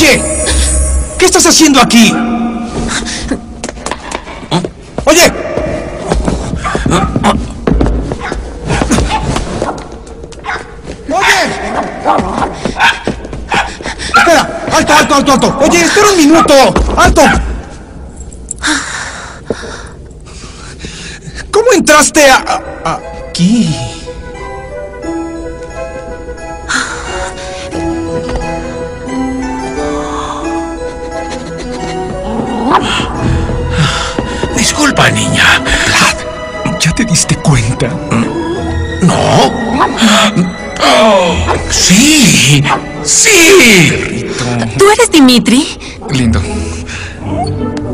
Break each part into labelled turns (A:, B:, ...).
A: Oye, ¿qué estás haciendo aquí? Oye. Oye. Espera, alto, alto, alto, alto. Oye, espera un minuto. Alto. ¿Cómo entraste a, a- aquí?
B: Niña.
A: Vlad, ¿ya te diste cuenta?
B: No. Oh, sí. Sí.
C: ¿Tú eres Dimitri?
A: Lindo.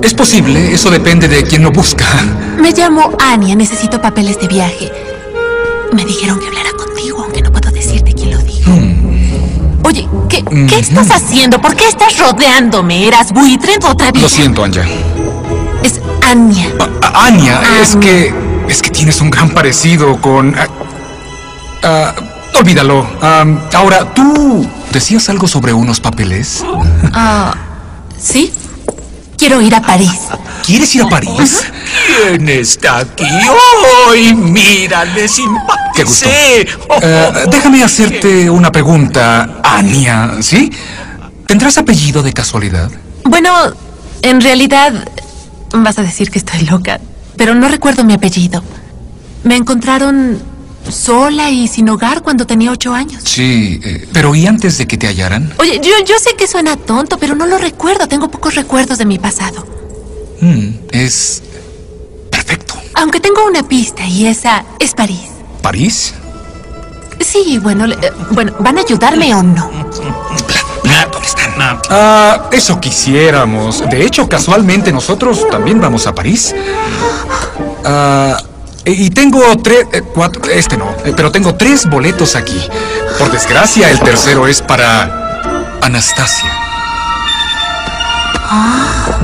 A: Es posible, eso depende de quién lo busca.
C: Me llamo Ania, necesito papeles de viaje. Me dijeron que hablara contigo, aunque no puedo decirte quién lo dijo. Oye, ¿qué, ¿qué estás haciendo? ¿Por qué estás rodeándome? ¿Eras buitre en tu otra vida?
A: Lo siento, Anja.
C: Es Ania.
A: A- a- Anya, es
C: Anya.
A: que. Es que tienes un gran parecido con. ah, olvídalo. Ahora, tú. ¿Decías algo sobre unos papeles?
C: Ah, ¿sí? Quiero ir a París.
A: ¿Quieres ir a París?
B: ¿Quién está aquí hoy? Mírale,
A: Qué gusto.
B: simpaticé. Oh,
A: Eh, déjame hacerte una pregunta, Anya, ¿sí? ¿Tendrás apellido de casualidad?
C: Bueno, en realidad vas a decir que estoy loca, pero no recuerdo mi apellido. Me encontraron sola y sin hogar cuando tenía ocho años.
A: Sí, eh, pero ¿y antes de que te hallaran?
C: Oye, yo, yo sé que suena tonto, pero no lo recuerdo. Tengo pocos recuerdos de mi pasado.
A: Mm, es. perfecto.
C: Aunque tengo una pista y esa es París.
A: ¿París?
C: Sí, bueno, eh, bueno, ¿van a ayudarme o no?
B: ¿Dónde están?
A: Ah, eso quisiéramos. De hecho, casualmente nosotros también vamos a París. Ah, y tengo tres, eh, cuatro, este no, eh, pero tengo tres boletos aquí. Por desgracia, el tercero es para Anastasia.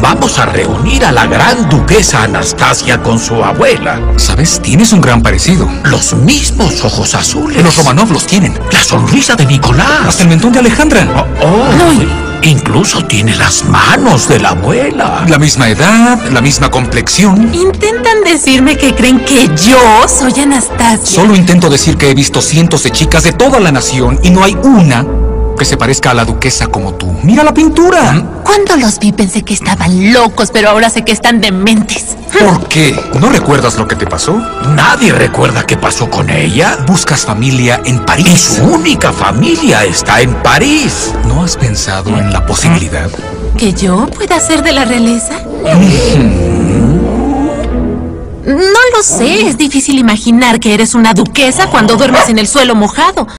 B: Vamos a reunir a la gran duquesa Anastasia con su abuela.
A: ¿Sabes? Tienes un gran parecido.
B: Los mismos ojos azules.
A: Los Romanov los tienen.
B: La sonrisa de Nicolás.
A: Hasta el mentón de Alejandra.
B: Oh,
C: No.
B: Incluso tiene las manos de la abuela.
A: La misma edad, la misma complexión.
C: Intentan decirme que creen que yo soy Anastasia.
A: Solo intento decir que he visto cientos de chicas de toda la nación y no hay una que se parezca a la duquesa como tú. Mira la pintura.
C: Cuando los vi pensé que estaban locos, pero ahora sé que están dementes.
A: ¿Por qué? ¿No recuerdas lo que te pasó?
B: Nadie recuerda qué pasó con ella.
A: Buscas familia en
B: Y
A: París.
B: su única familia está en París.
A: ¿No has pensado en la posibilidad?
C: ¿Que yo pueda ser de la realeza? No lo sé, es difícil imaginar que eres una duquesa cuando duermes en el suelo mojado.